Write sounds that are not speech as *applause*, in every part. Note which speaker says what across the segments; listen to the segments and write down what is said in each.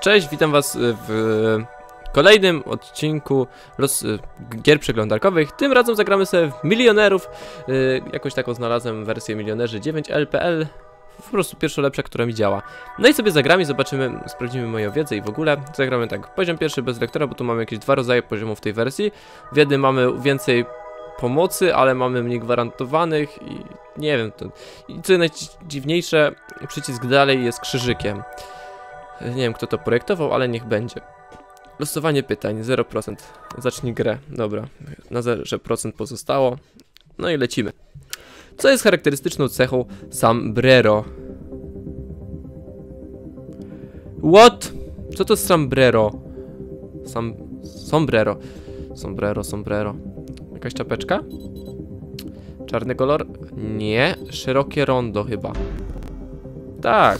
Speaker 1: Cześć, witam was w kolejnym odcinku los, y, gier przeglądarkowych. Tym razem zagramy sobie w Milionerów. Y, Jakoś taką znalazłem wersję Milionerzy 9 LPL. Po prostu pierwsza lepsza, która mi działa. No i sobie zagramy, zobaczymy, sprawdzimy moją wiedzę i w ogóle. Zagramy tak, poziom pierwszy bez lektora, bo tu mamy jakieś dwa rodzaje poziomów w tej wersji. W jednym mamy więcej pomocy, ale mamy mniej gwarantowanych i nie wiem. To... I co najdziwniejsze, przycisk dalej jest krzyżykiem. Nie wiem kto to projektował, ale niech będzie. Losowanie pytań 0%. Zacznij grę. Dobra, na 0% pozostało. No i lecimy. Co jest charakterystyczną cechą sombrero? What? Co to jest sombrero? Sam... Sombrero. Sombrero, sombrero. Jakaś czapeczka? Czarny kolor? Nie. Szerokie rondo chyba. Tak.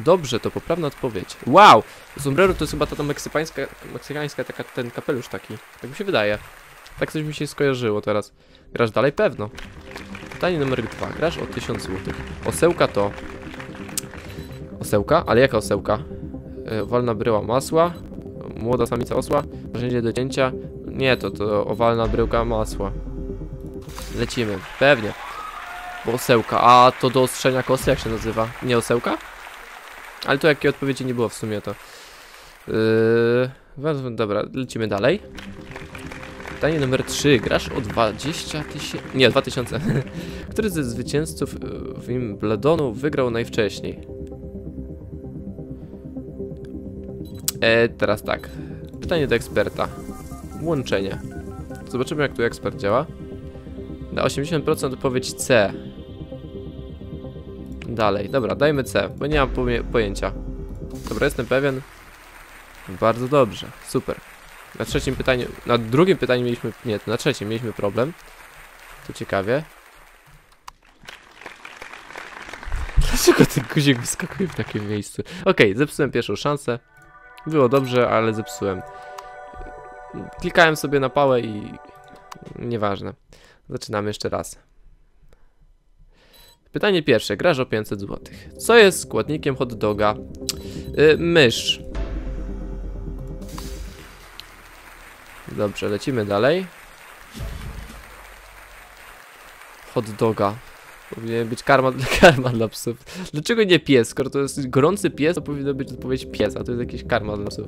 Speaker 1: Dobrze, to poprawna odpowiedź. Wow! Sombrero to jest chyba ta, ta meksykańska, meksykańska taka, ten kapelusz taki. Tak mi się wydaje. Tak coś mi się skojarzyło teraz. Grasz dalej? Pewno. Pytanie numer dwa. Grasz o 1000 zł. Osełka to... Osełka? Ale jaka osełka? E, Owalna bryła masła. Młoda samica osła. Narzędzie do cięcia. Nie, to, to owalna bryłka masła. Lecimy. Pewnie. Bo osełka. A to do ostrzenia kosy jak się nazywa? Nie osełka? Ale tu jakiej odpowiedzi nie było w sumie to. Yy, dobra, lecimy dalej. Pytanie numer 3. Grasz o 20 tysięcy. Nie, 2000. *laughs* Który ze zwycięzców yy, Wimbledonu wygrał najwcześniej? E, teraz tak. Pytanie do eksperta. Łączenie. Zobaczymy jak tu ekspert działa. Na 80% odpowiedź C. Dalej, dobra, dajmy C, bo nie mam poję- pojęcia. Dobra, jestem pewien. Bardzo dobrze, super. Na trzecim pytaniu, na drugim pytaniu mieliśmy, nie, na trzecim mieliśmy problem. To ciekawie. Dlaczego ten guzik wyskakuje w takim miejscu? Okej, zepsułem pierwszą szansę. Było dobrze, ale zepsułem. Klikałem sobie na pałę i... Nieważne. Zaczynamy jeszcze raz. Pytanie pierwsze. Grasz o 500 zł. Co jest składnikiem hot doga? Yy, mysz. Dobrze, lecimy dalej. Hot doga. Powinien być karma, *laughs* karma dla psów. Dlaczego nie pies? Skoro to jest gorący pies, to powinno być odpowiedź pies, a to jest jakieś karma dla psów.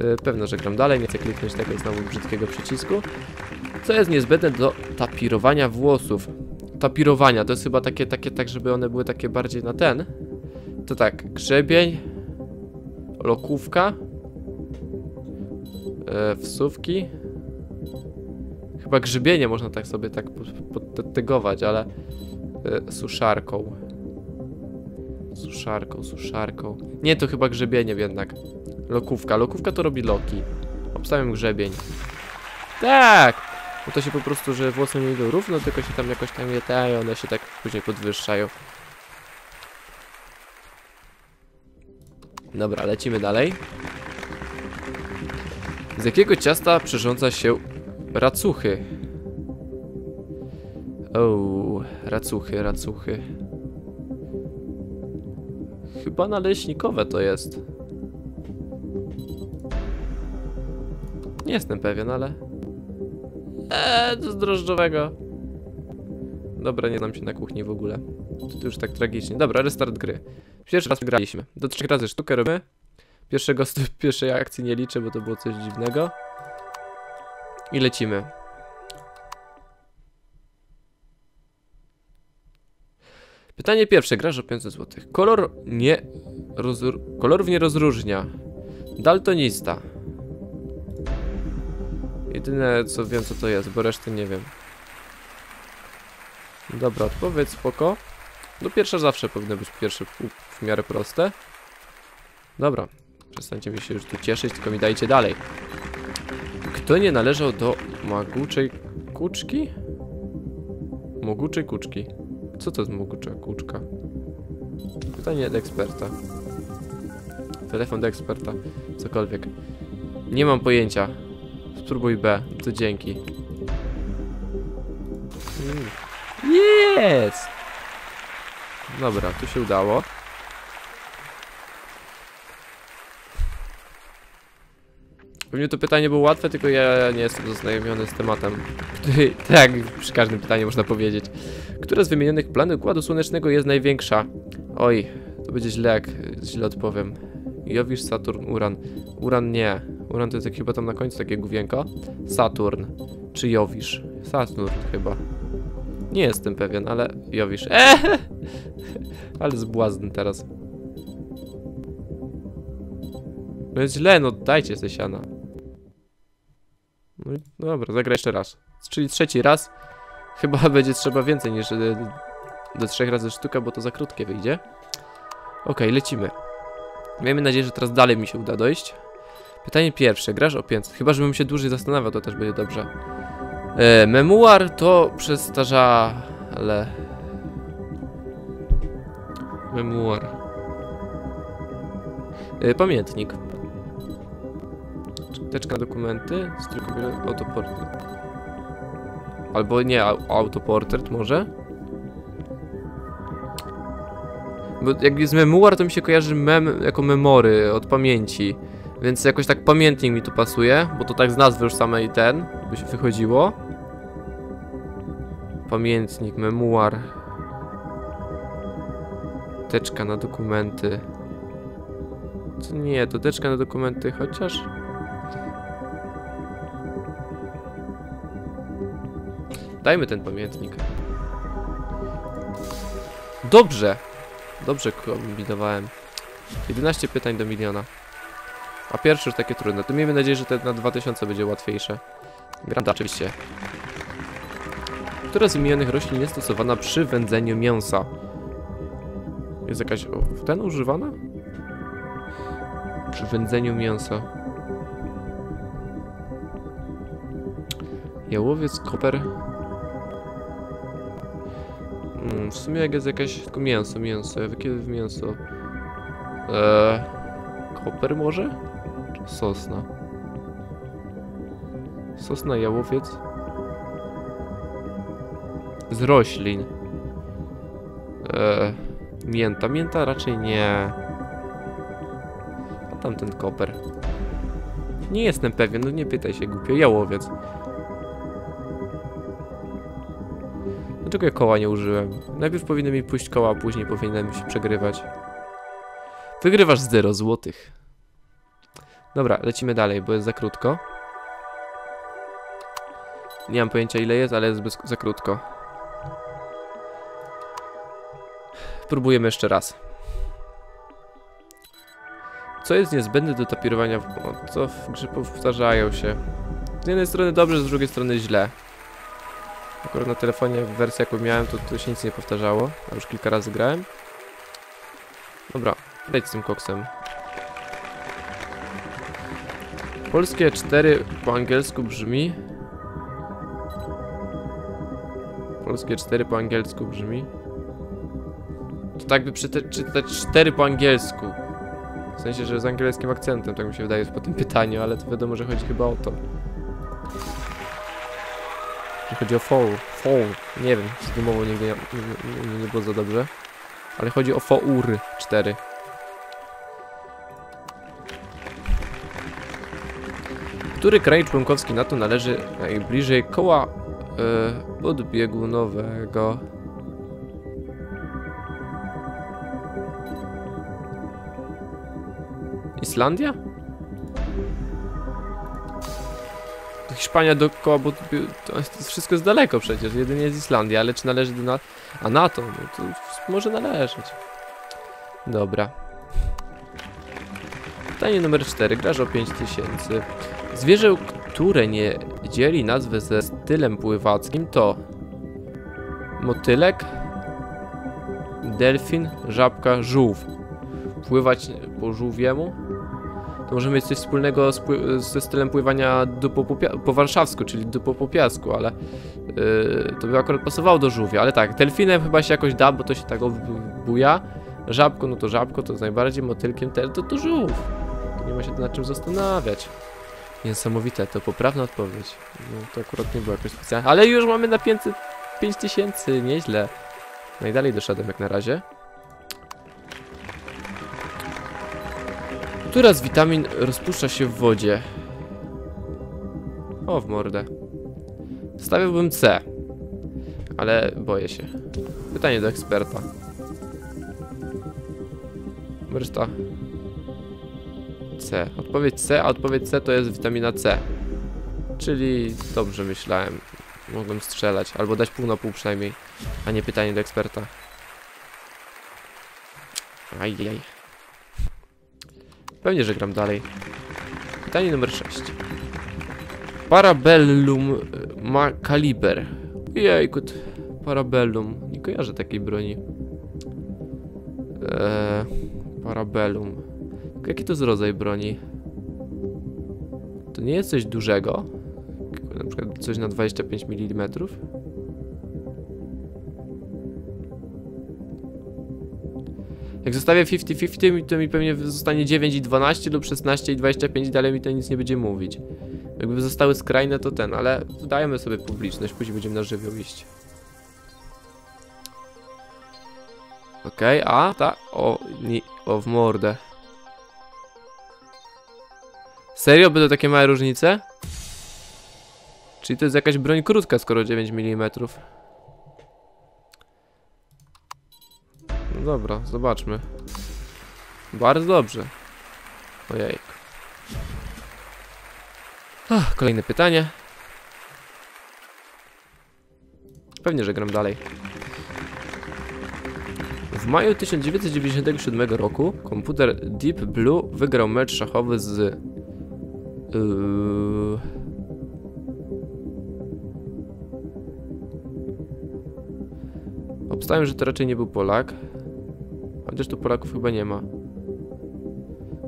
Speaker 1: Yy, pewno, że gram dalej, nie chcę kliknąć tego znowu brzydkiego przycisku. Co jest niezbędne do tapirowania włosów? Tapirowania. To jest chyba takie, takie, tak, żeby one były takie bardziej na ten. To tak, grzebień, lokówka, e, wsówki. Chyba grzebienie można tak sobie tak podtegować, ale e, suszarką. Suszarką, suszarką. Nie, to chyba grzebieniem jednak. Lokówka. Lokówka to robi loki. Obstawiam grzebień. Tak! Bo to się po prostu, że włosy nie idą równo, tylko się tam jakoś tam jetają, one się tak później podwyższają. Dobra, lecimy dalej. Z jakiego ciasta przyrządza się racuchy? O, racuchy, racuchy. Chyba naleśnikowe to jest. Nie jestem pewien, ale Eee, z drożdżowego. Dobra, nie znam się na kuchni w ogóle. To już tak tragicznie. Dobra, restart gry. Pierwszy raz graliśmy. Do trzech razy sztukę robimy. Pierwszego, *laughs* pierwszej akcji nie liczę, bo to było coś dziwnego. I lecimy. Pytanie pierwsze. Graż o 500 zł. Kolor nie... Rozru... Kolorów nie rozróżnia. Daltonista. Jedyne co wiem co to jest, bo reszty nie wiem. Dobra, odpowiedź spoko. No pierwsze zawsze powinno być pierwsze w miarę proste. Dobra, przestańcie mi się już tu cieszyć, tylko mi dajcie dalej. Kto nie należał do maguczej kuczki? Moguczej kuczki. Co to jest mogucza kuczka? Pytanie do eksperta. Telefon do eksperta. Cokolwiek. Nie mam pojęcia. Spróbuj B, to dzięki. Jest! Dobra, tu się udało. Pewnie to pytanie było łatwe, tylko ja nie jestem zaznajomiony z tematem. *laughs* Tak, przy każdym pytaniu można powiedzieć. Która z wymienionych planet Układu Słonecznego jest największa? Oj, to będzie źle, jak źle odpowiem. Jowisz, Saturn, Uran. Uran nie. Uran to jest chyba tam na końcu takie główienko. Saturn. Czy Jowisz? Saturn chyba. Nie jestem pewien, ale Jowisz. Eee! *laughs* Ale zbłazny teraz. No jest źle, no dajcie se siana. No dobra, zagraj jeszcze raz. Czyli trzeci raz. Chyba *laughs* będzie trzeba więcej niż y, do trzech razy sztuka, bo to za krótkie wyjdzie. Okej, lecimy. Miejmy nadzieję, że teraz dalej mi się uda dojść. Pytanie pierwsze. Grasz o 500. Chyba, żebym się dłużej zastanawiał, to też będzie dobrze. E, memuar to przestarzale. Memuar. E, pamiętnik. Teczka na dokumenty. Strykowy autoportret. Albo nie, au- autoportret może? Bo jak jest memuar, to mi się kojarzy mem jako memory od pamięci. Więc jakoś tak pamiętnik mi tu pasuje, bo to tak z nazwy już samej ten by się wychodziło. Pamiętnik, memuar. Teczka na dokumenty. To nie, to teczka na dokumenty, chociaż. Dajmy ten pamiętnik. Dobrze. Dobrze kombinowałem. 11 pytań do miliona. A pierwsze już takie trudne. To miejmy nadzieję, że te na 2000 będzie łatwiejsze. Granda oczywiście. Która z wymienionych roślin jest stosowana przy wędzeniu mięsa? Jest jakaś... O, ten używana? Przy wędzeniu mięsa. Jałowiec, koper... Mm, w sumie jak jest jakieś tylko mięso, mięso, ja kiedy w mięso. Eee, koper może? Sosna? Sosna, jałowiec. Z roślin. Eee, mięta, mięta raczej nie. A tamten koper. Nie jestem pewien, no nie pytaj się głupio. Jałowiec. Dlaczego ja koła nie użyłem? Najpierw powinny mi pójść koła, a później powinienem się przegrywać. Wygrywasz 0 złotych. Dobra, lecimy dalej, bo jest za krótko. Nie mam pojęcia ile jest, ale jest za krótko. Próbujemy jeszcze raz. Co jest niezbędne do tapirowania w... O, co w grze powtarzają się? Z jednej strony dobrze, z drugiej strony źle. Akurat na telefonie w wersji jaką miałem, to, to się nic nie powtarzało. A już kilka razy grałem. Dobra, leć z tym koksem. Polskie 4 po angielsku brzmi. Polskie 4 po angielsku brzmi. To tak by czyta- czytać 4 po angielsku. W sensie, że z angielskim akcentem, tak mi się wydaje po tym pytaniu, ale to wiadomo, że chodzi chyba o to. Że chodzi o foul. Foul. Nie wiem, z wymową nigdy nie, nie, nie, nie było za dobrze. Ale chodzi o four 4. Który kraj członkowski NATO należy najbliżej koła e, odbiegunowego? Islandia? Hiszpania dookoła, bo to wszystko jest daleko przecież, jedynie jest Islandia, ale czy należy do NATO? No to może należeć. Dobra. Pytanie numer 4. Graż o 5000. Zwierzę, które nie dzieli nazwy ze stylem pływackim to motylek, delfin, żabka, żółw. Pływać po żółwiemu? To możemy mieć coś wspólnego z ze stylem pływania dupo po, po warszawsku, czyli dupo po piasku, ale yy, to by akurat pasowało do żółwia. Ale tak, delfinem chyba się jakoś da, bo to się tak buja. Żabko, no to żabko, to najbardziej motylkiem to, to żółw. Nie ma się nad czym zastanawiać. Niesamowite, to poprawna odpowiedź. No to akurat nie było jakoś specjalnie. Ale już mamy na 500, 5000, nieźle. Najdalej doszedłem jak na razie. Która z witamin rozpuszcza się w wodzie? O, w mordę. Stawiałbym C. Ale boję się. Pytanie do eksperta. Reszta. Odpowiedź C, a odpowiedź C to jest witamina C. Czyli dobrze myślałem. Mogłem strzelać, albo dać pół na pół przynajmniej, a nie pytanie do eksperta. Ajaj. Pewnie, że gram dalej. Pytanie numer 6. Parabellum y, ma kaliber. Jejku, Parabellum. Nie kojarzę takiej broni. Eee, parabellum. Jaki to jest rodzaj broni? To nie jest coś dużego? Na przykład coś na 25 mm? Jak zostawię 50-50, to mi pewnie zostanie 9 i 12 lub 16 i 25 i dalej mi to nic nie będzie mówić. Jakby zostały skrajne to ten, ale dajemy sobie publiczność, później będziemy na żywioł iść. Okej, a ta, o, nie, o w mordę. Serio? Będą takie małe różnice? Czyli to jest jakaś broń krótka, skoro 9 mm. No dobra, zobaczmy. Bardzo dobrze. Ojej. Ach, kolejne pytanie. Pewnie, że gram dalej. W maju 1997 roku komputer Deep Blue wygrał mecz szachowy z... Yy... Obstawiam, że to raczej nie był Polak. Chociaż tu Polaków chyba nie ma.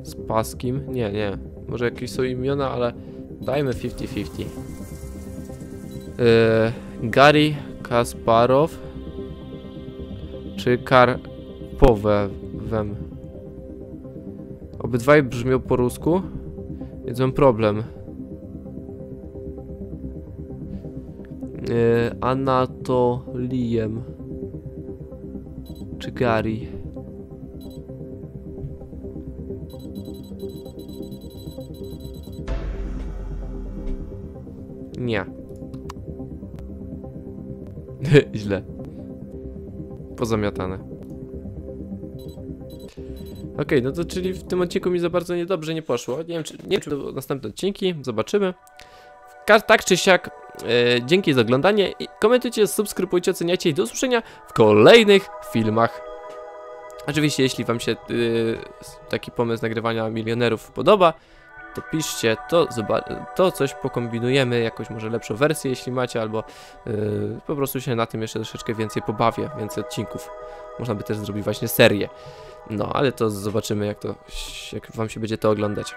Speaker 1: Z Paskim? Nie, nie. Może jakieś są imiona, ale dajmy 50-50. Yy, Gary Kasparow czy Karpowem. Obydwaj brzmią po rusku, więc mam problem. Yy, Anatolijem czy Gary. Nie. *laughs* Źle. Pozamiatane. Okej, no to czyli w tym odcinku mi za bardzo niedobrze nie poszło. Nie wiem, czy, nie wiem, czy następne odcinki, zobaczymy. Tak czy siak, e, dzięki za oglądanie. Komentujcie, subskrybujcie, oceniajcie i do usłyszenia w kolejnych filmach. Oczywiście, jeśli Wam się y, taki pomysł nagrywania milionerów podoba, to piszcie, to, to coś pokombinujemy, jakąś może lepszą wersję, jeśli macie, albo y, po prostu się na tym jeszcze troszeczkę więcej pobawię, więcej odcinków. Można by też zrobić właśnie serię. No, ale to zobaczymy, jak to, jak Wam się będzie to oglądać.